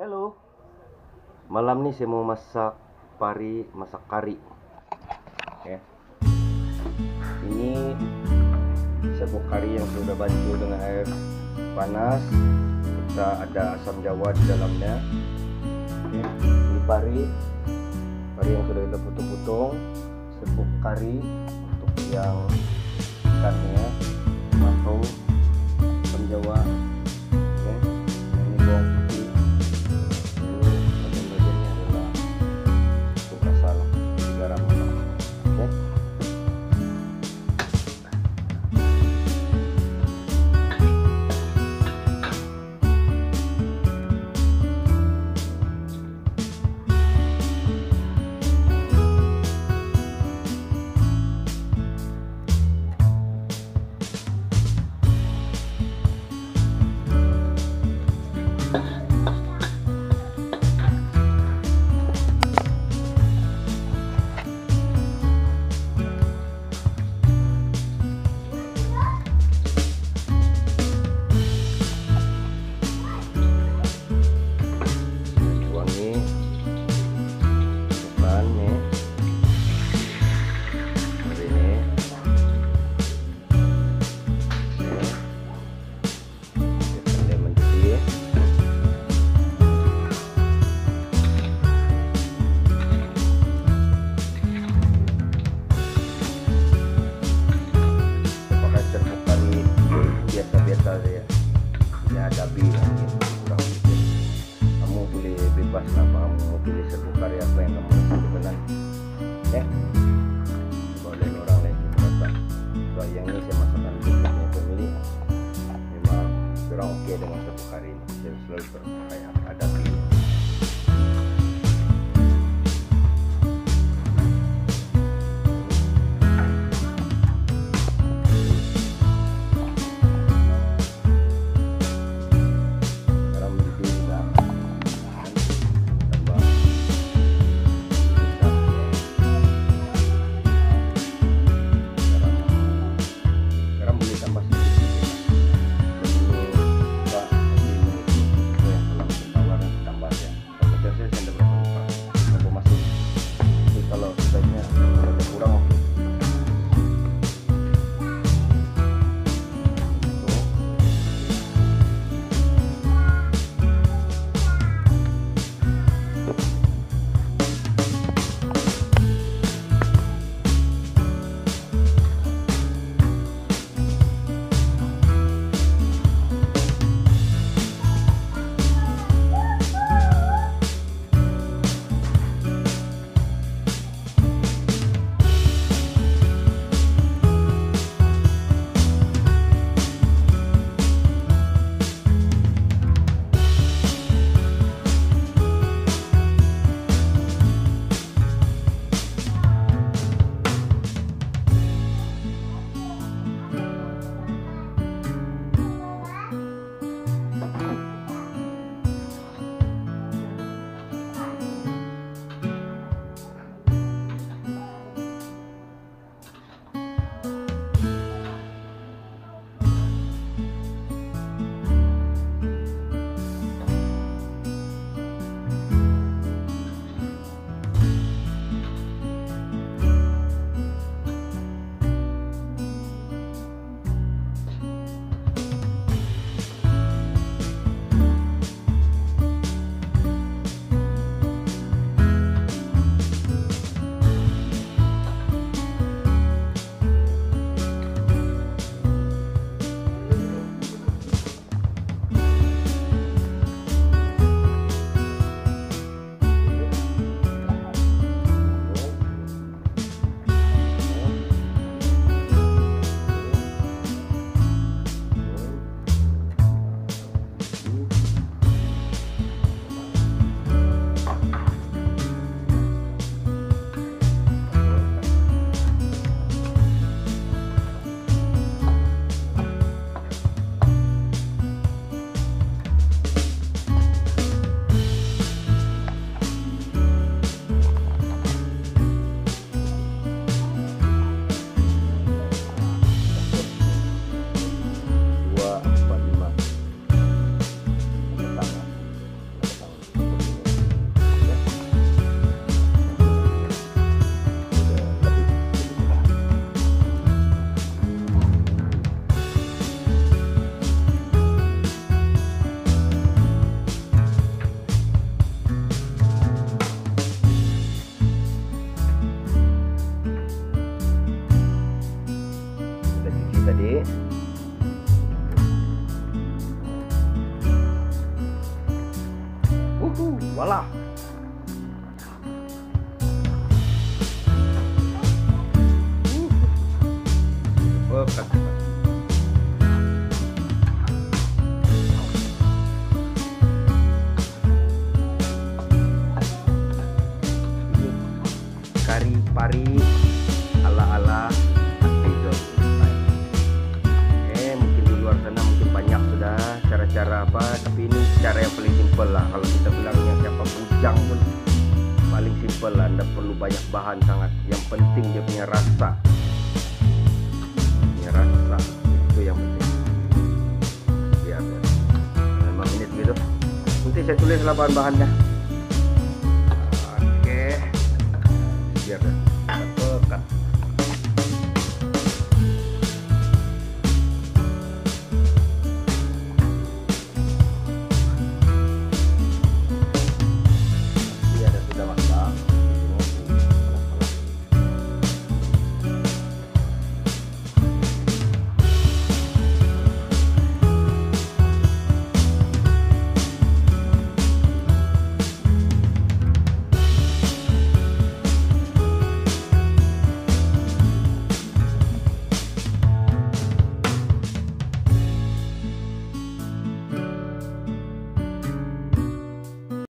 Halo. Malam nih saya mau masak pari, masak kari. Ya. Ini sebuah kari yang sudah bantu dengan air panas. Kita ada asam jawa di dalamnya. Oke. Ini pari, pari yang sudah kita potong-potong. Serbuk kari untuk yang ikannya, atau asam jawa. Ada bi kurang sedikit kamu boleh bebas apa kamu mau pilih serbuk kari apa yang kamu suka nanti ya. Boleh orang lain juga rasa so yang ini saya masakan berikutnya pemilih memang kurang oke dengan serbuk kari ini. Saya selalu pakai de. Woohoo! Voila! Perfect. simpel lah. Kalau kita bilangnya siapa bujang pun paling simple lah. Anda perlu banyak bahan sangat. Yang penting dia punya rasa. Punya rasa. Itu yang penting. Ya, memang ini menit gitu. Nanti saya tulislah bahan-bahannya oke. Biar deh